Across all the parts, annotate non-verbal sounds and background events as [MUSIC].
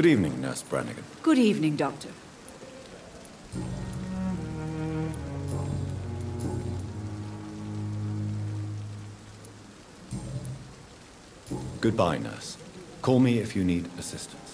Good evening, Nurse Brannigan. Good evening, Doctor. Goodbye, Nurse. Call me if you need assistance.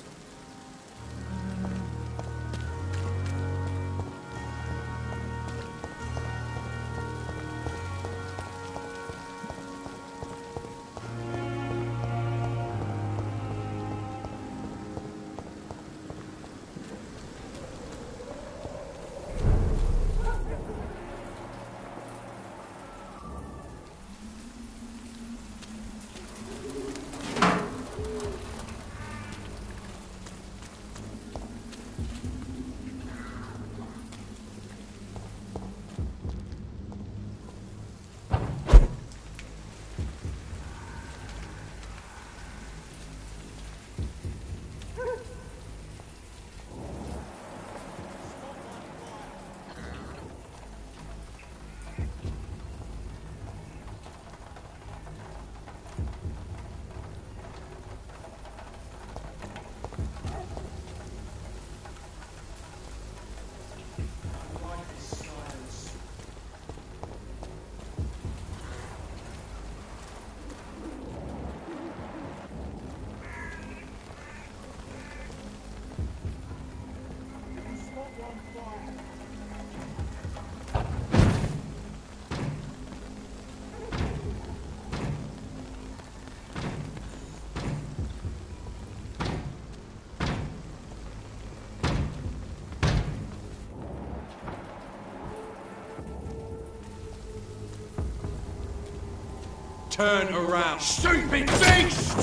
Turn around. Stupid beast!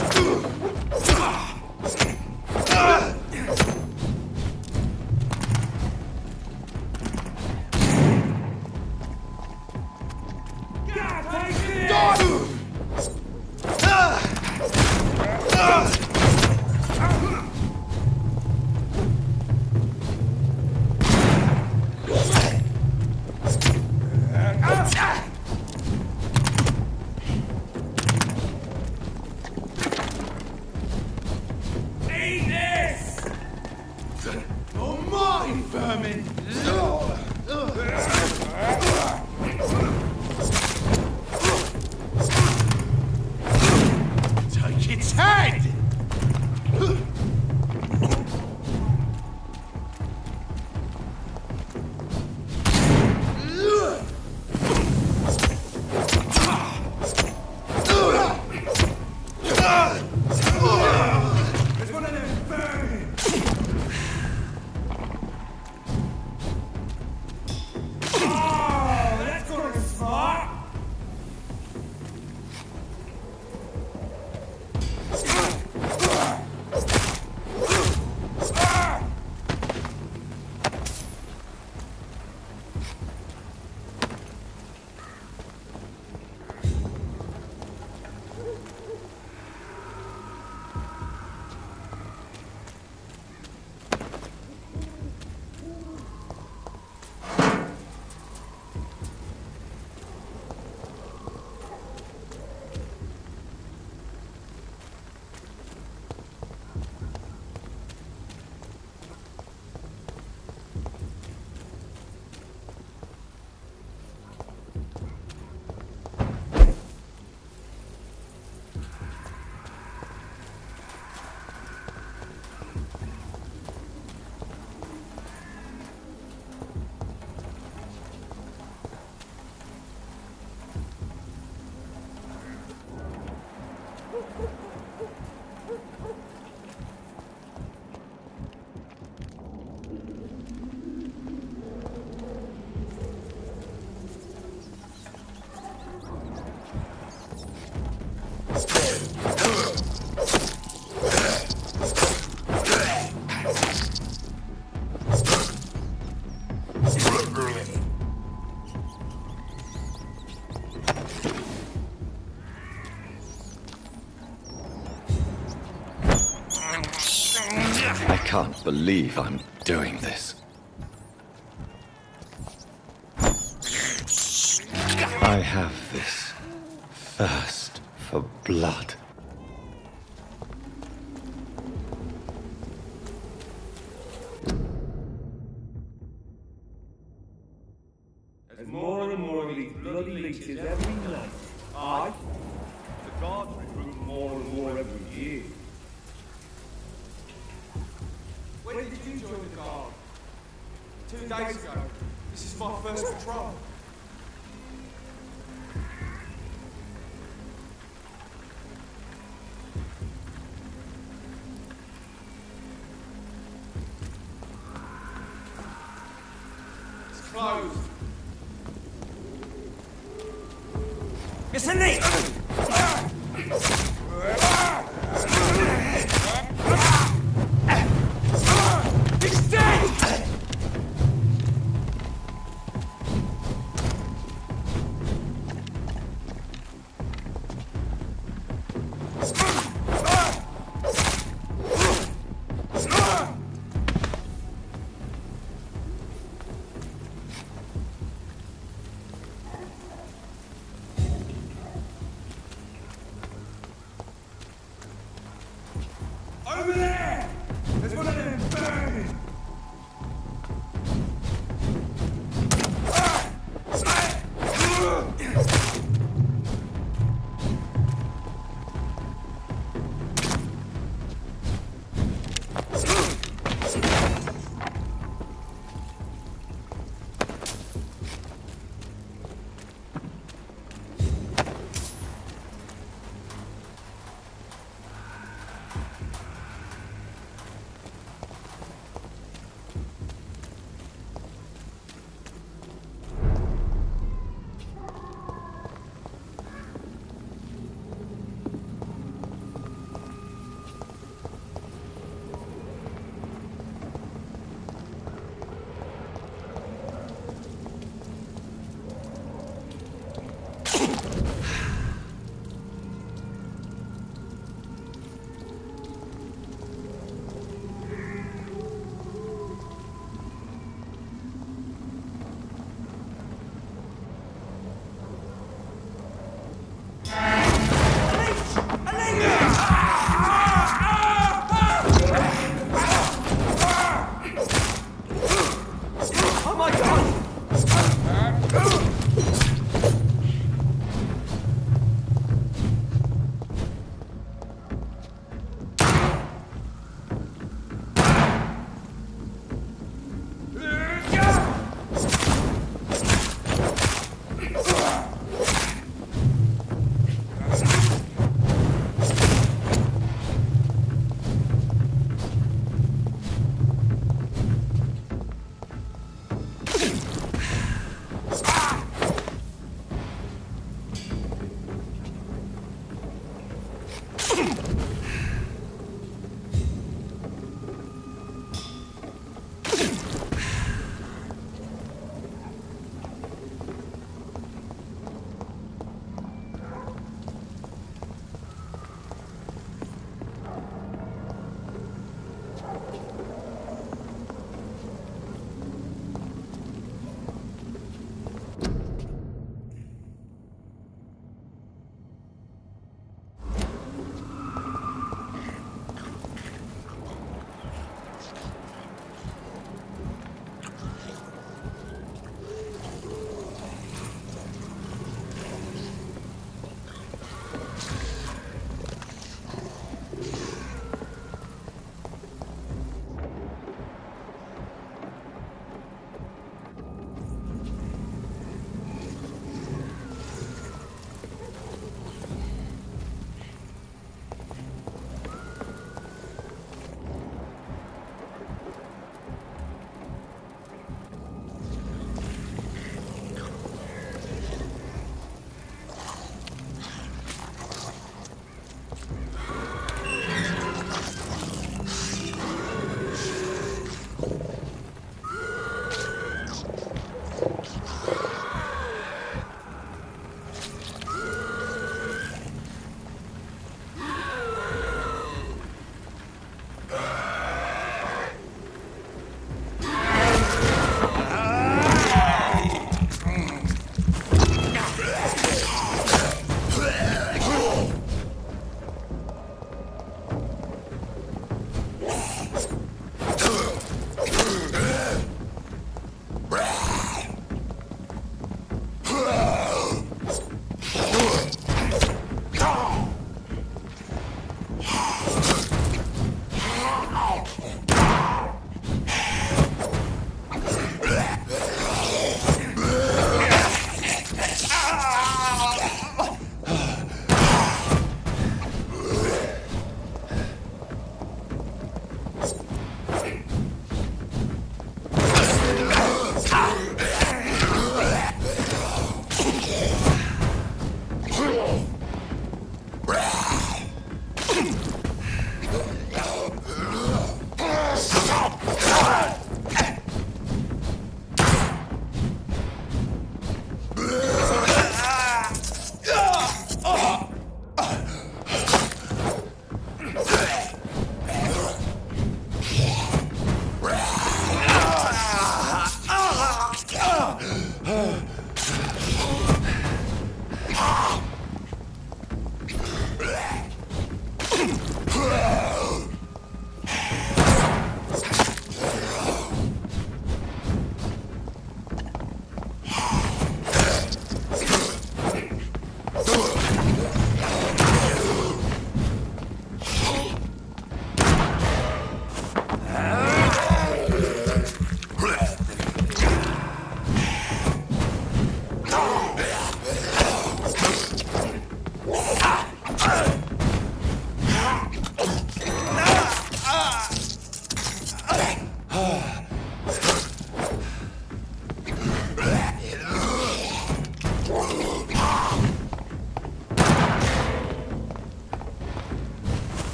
Believe I'm doing this. I have this thirst for blood. When did you join the guard? Two days ago. This first patrol. It's closed. Mr.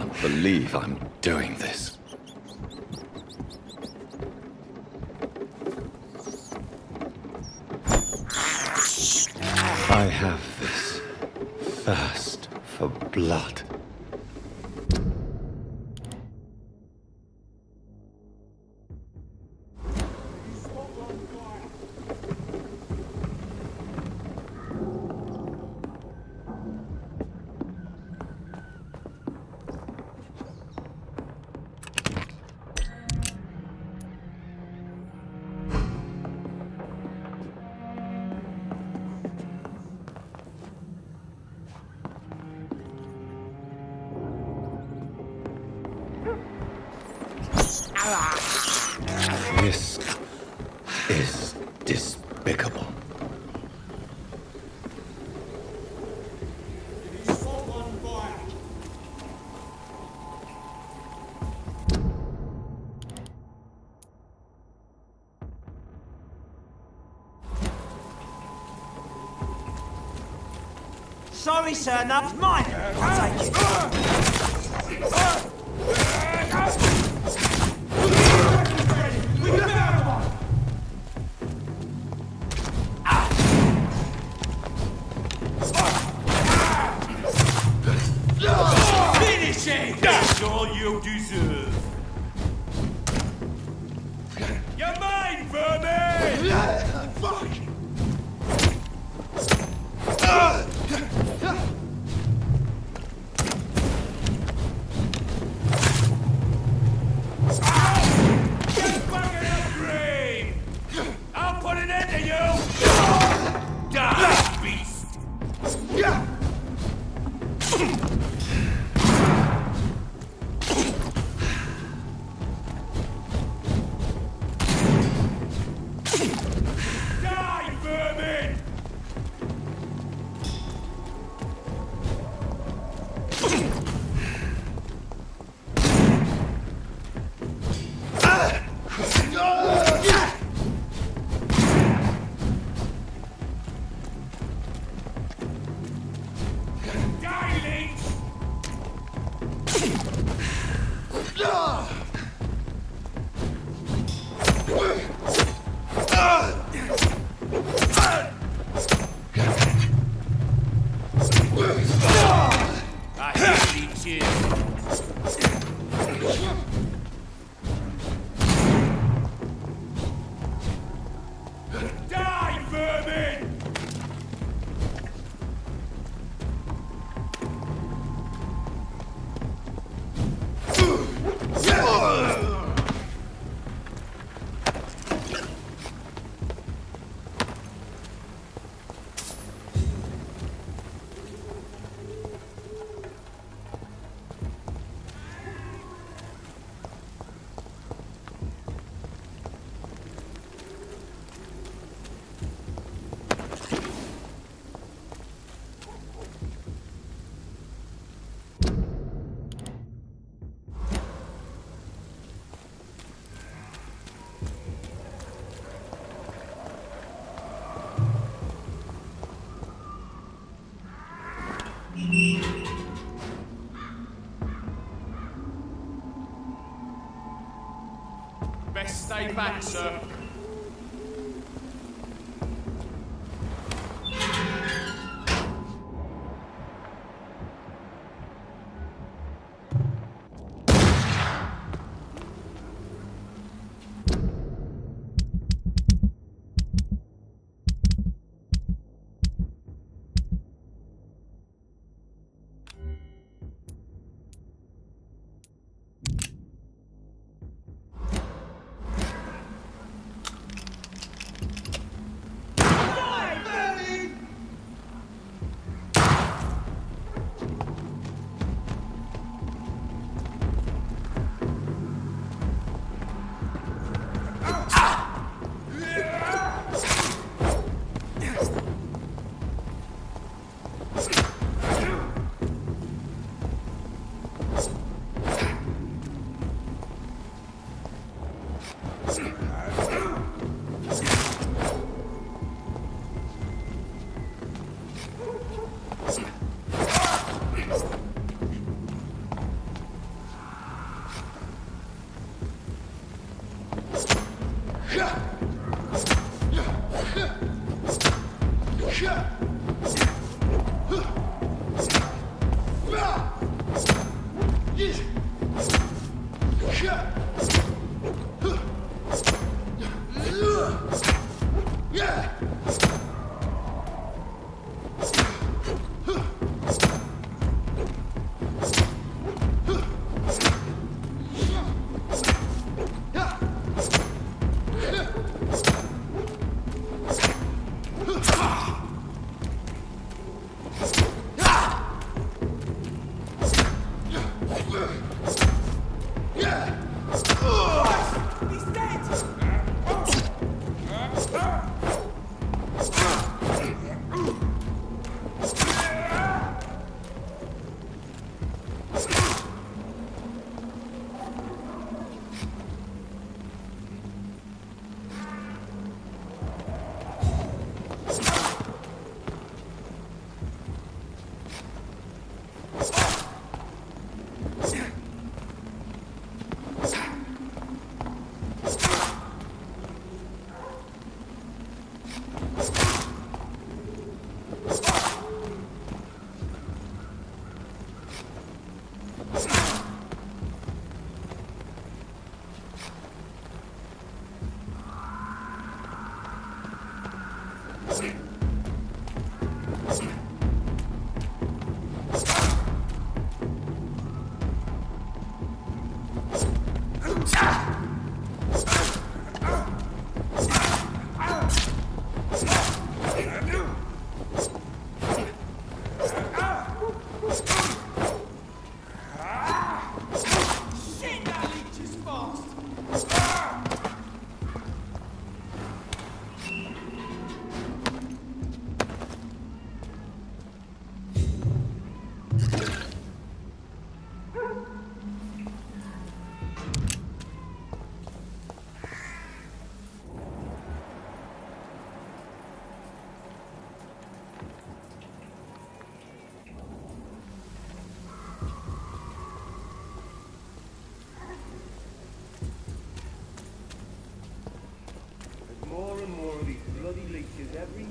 can't believe I'm doing this. I have this thirst for blood. sir, not mine. Stay back, sir. More of these bloody leeches. Every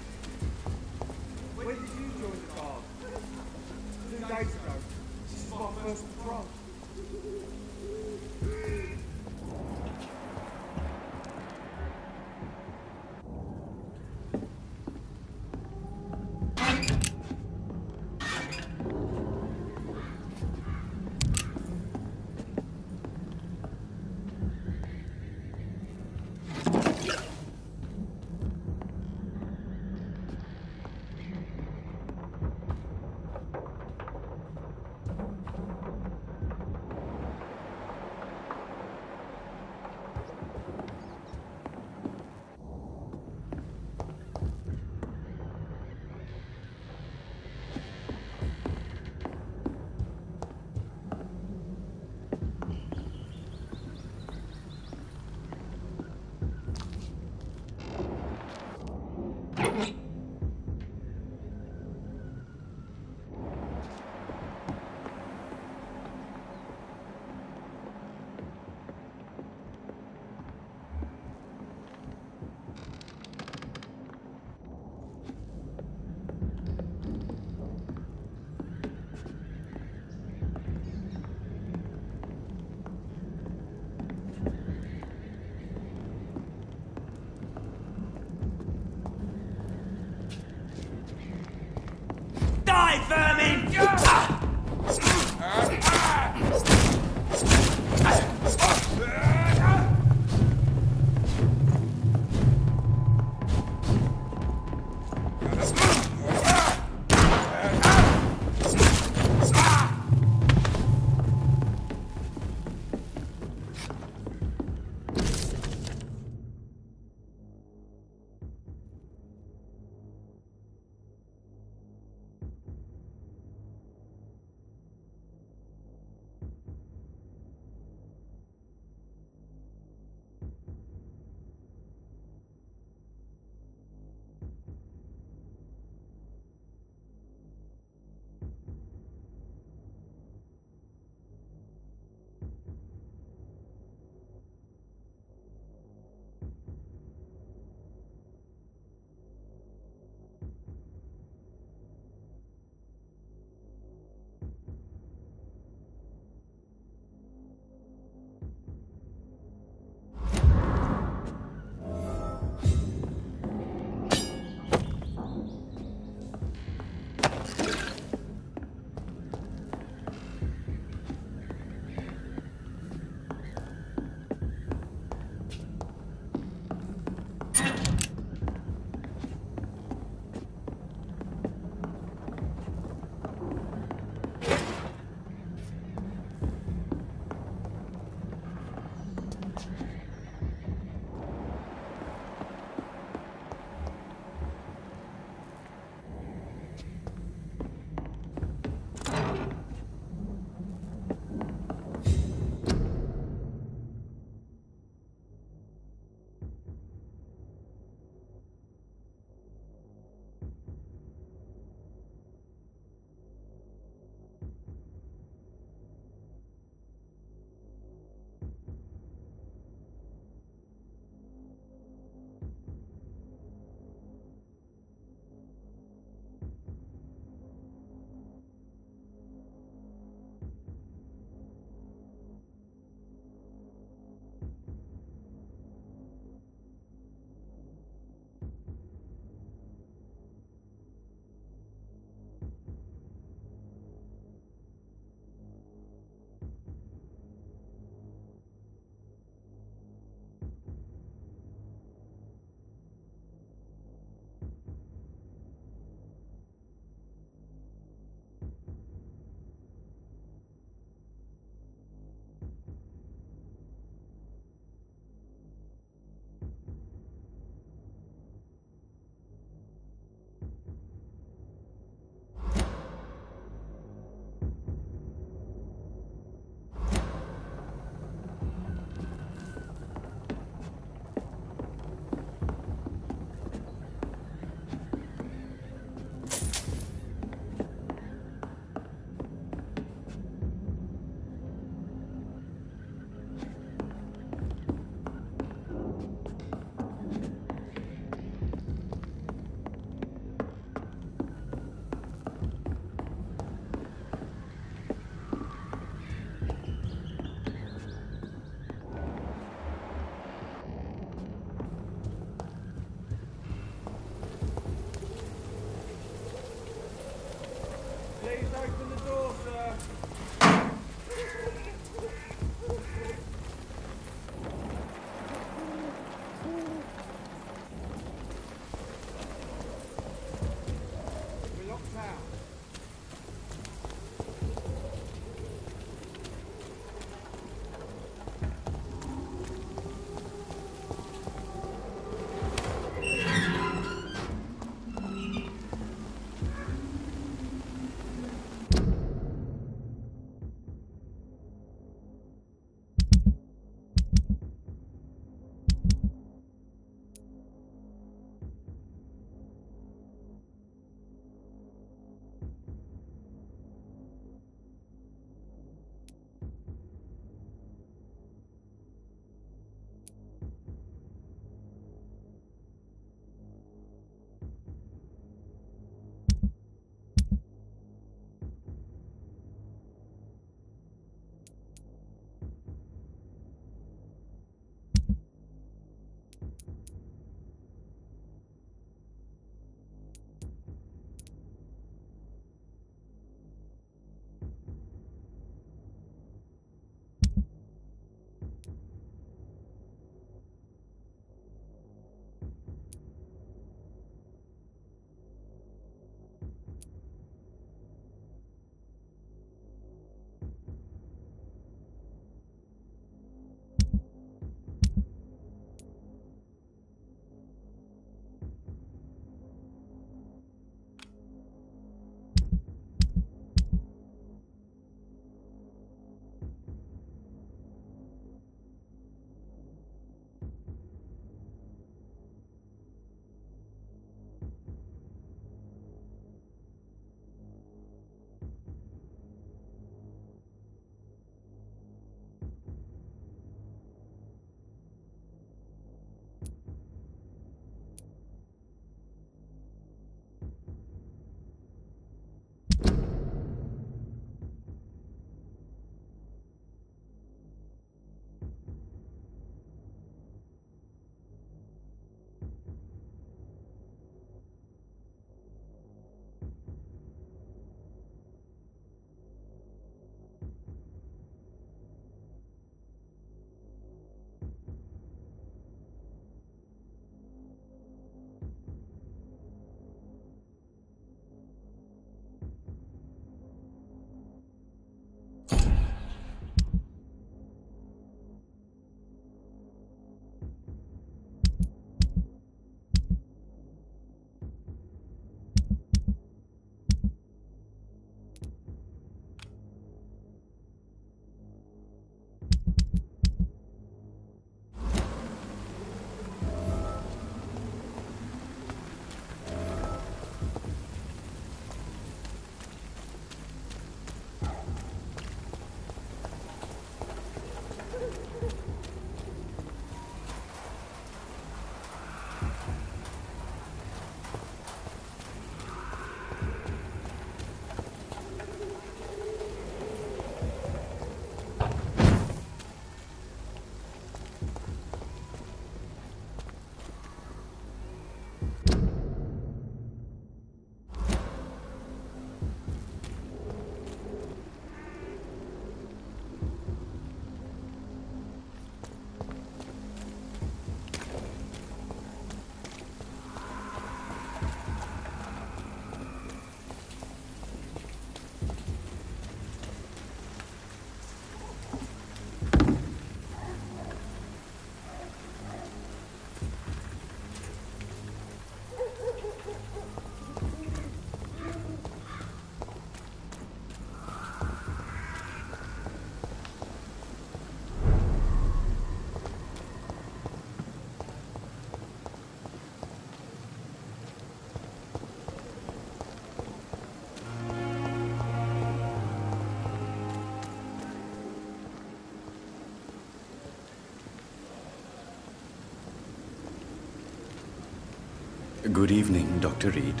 Good evening, Dr. Reid.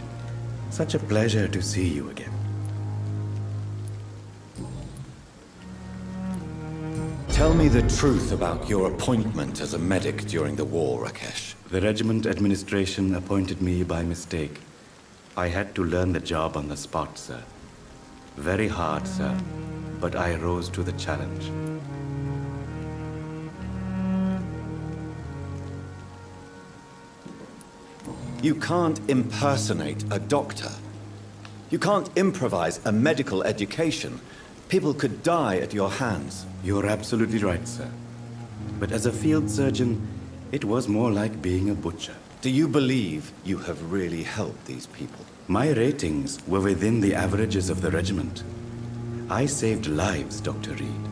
Such a pleasure to see you again. Tell me the truth about your appointment as a medic during the war, Rakesh. The regiment administration appointed me by mistake. I had to learn the job on the spot, sir. Very hard, sir, but I rose to the challenge. You can't impersonate a doctor. You can't improvise a medical education. People could die at your hands. You're absolutely right, sir. But as a field surgeon, it was more like being a butcher. Do you believe you have really helped these people? My ratings were within the averages of the regiment. I saved lives, Dr. Reid.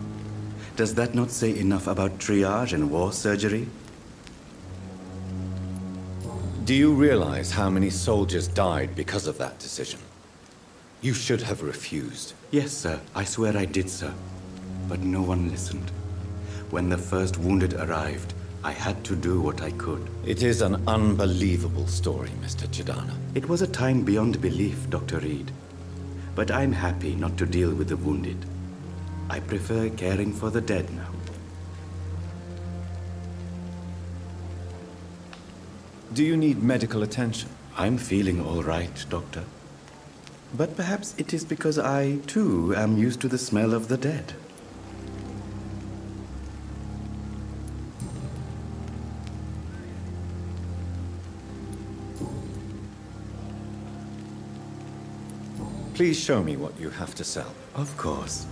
Does that not say enough about triage and war surgery? Do you realize how many soldiers died because of that decision? You should have refused. Yes, sir. I swear I did, sir. But no one listened. When the first wounded arrived, I had to do what I could. It is an unbelievable story, Mr. Chandna. It was a time beyond belief, Dr. Reid. But I'm happy not to deal with the wounded. I prefer caring for the dead now. Do you need medical attention? I'm feeling all right, Doctor. But perhaps it is because I, too, am used to the smell of the dead. Please show me what you have to sell. Of course.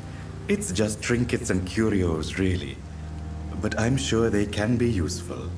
It's just trinkets and curios, really. But I'm sure they can be useful.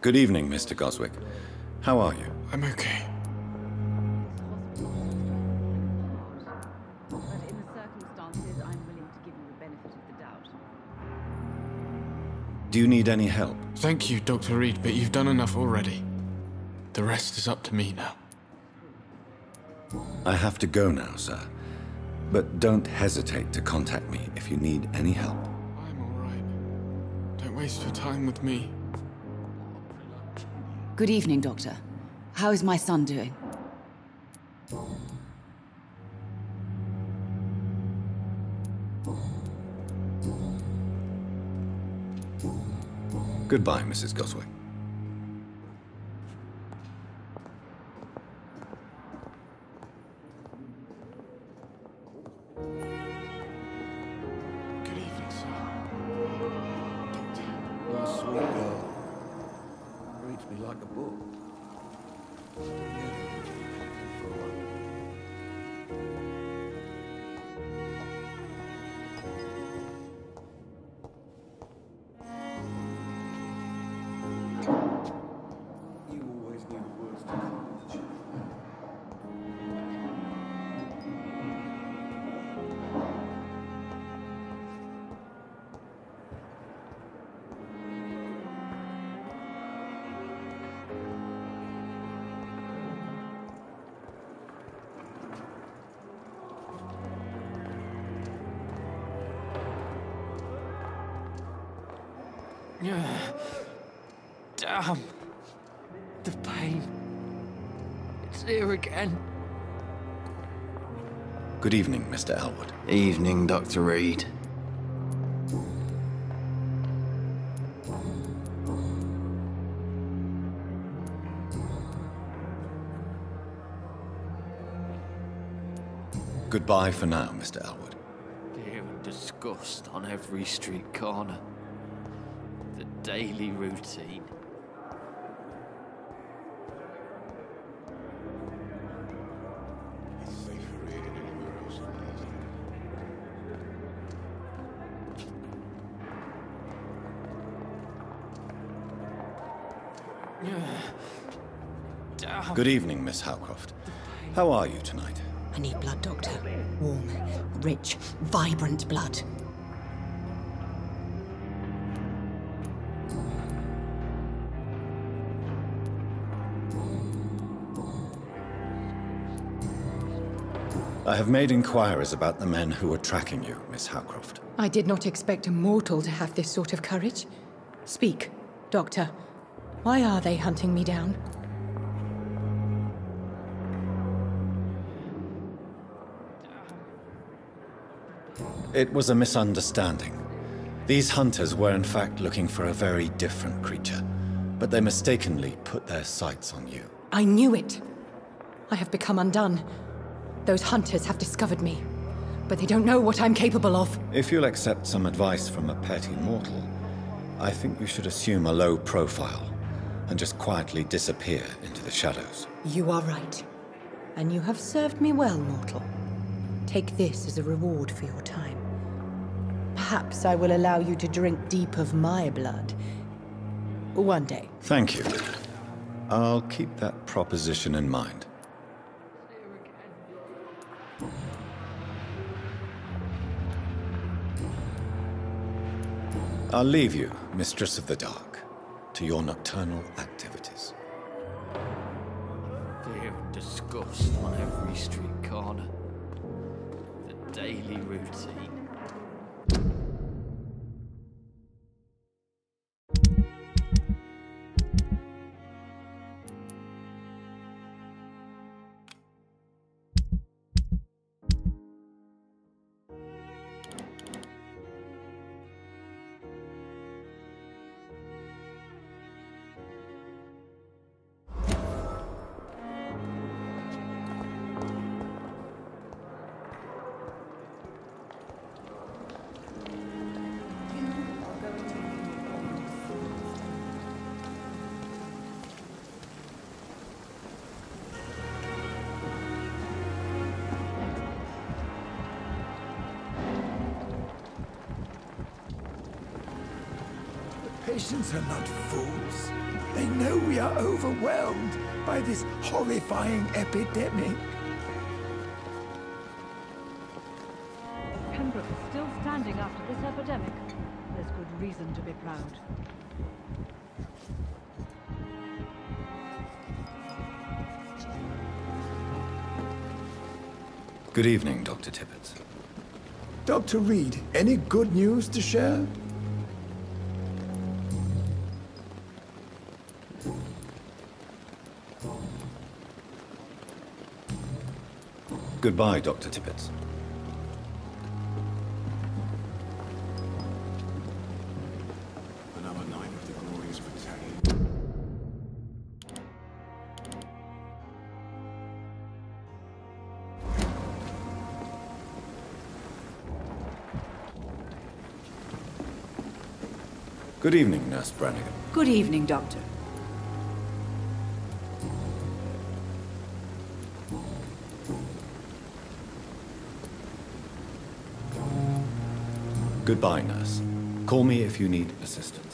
Good evening, Mr. Goswick. How are you? I'm okay. But in the circumstances, I'm willing to give you the benefit of the doubt. Do you need any help? Thank you, Dr. Reid, but you've done enough already. The rest is up to me now. I have to go now, sir. But don't hesitate to contact me if you need any help. I'm alright. Don't waste your time with me. Good evening, Doctor. How is my son doing? Goodbye, Mrs. Goswick. Good evening, sir. Doctor. My sweet girl. Reads me like a book. Never Damn. The pain. It's here again. Good evening, Mr. Elwood. Evening, Dr. Reid. Goodbye for now, Mr. Elwood. Fear and disgust on every street corner. The daily routine. Good evening, Miss Howcroft. How are you tonight? I need blood, Doctor. Warm, rich, vibrant blood. I have made inquiries about the men who were tracking you, Miss Howcroft. I did not expect a mortal to have this sort of courage. Speak, Doctor. Why are they hunting me down? It was a misunderstanding. These hunters were in fact looking for a very different creature, but they mistakenly put their sights on you. I knew it. I have become undone. Those hunters have discovered me, but they don't know what I'm capable of. If you'll accept some advice from a petty mortal, I think you should assume a low profile and just quietly disappear into the shadows. You are right. And you have served me well, mortal. Take this as a reward for your time. Perhaps I will allow you to drink deep of my blood. One day. Thank you. I'll keep that proposition in mind. I'll leave you, Mistress of the Dark, to your nocturnal activities. Fear and disgust on every street corner. The daily routine. Patients are not fools. They know we are overwhelmed by this horrifying epidemic. Pembroke is still standing after this epidemic. There's good reason to be proud. Good evening, Dr. Tippett. Dr. Reid, any good news to share? Goodbye, Dr. Tippett. Another night of the glorious battalion. Good evening, Nurse Brannigan. Good evening, Doctor. Goodbye, Nurse. Call me if you need assistance.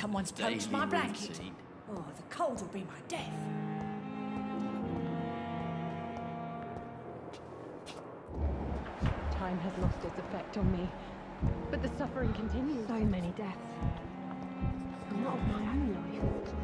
Someone's Daily poached my blanket. routine. Oh, the cold will be my death. Time has lost its effect on me. But the suffering continues. So many deaths. A lot of my own life.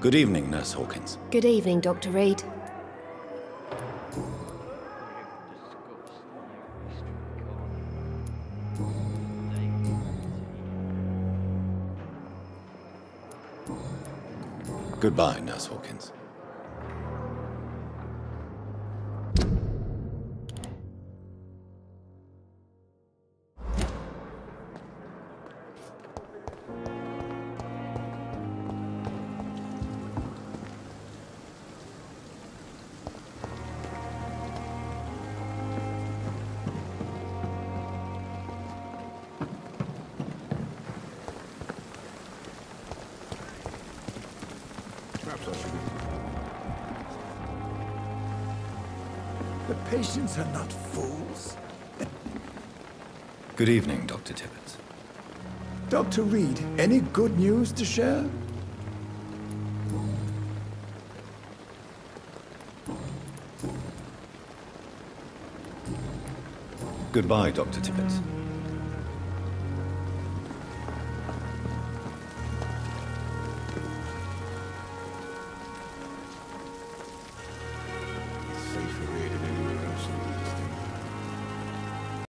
Good evening, Nurse Hawkins. Good evening, Dr. Reid. Goodbye, Nurse Hawkins. Patients are not fools. [LAUGHS] Good evening, Dr. Tippett. Dr. Reid, any good news to share? Goodbye, Dr. Tippett.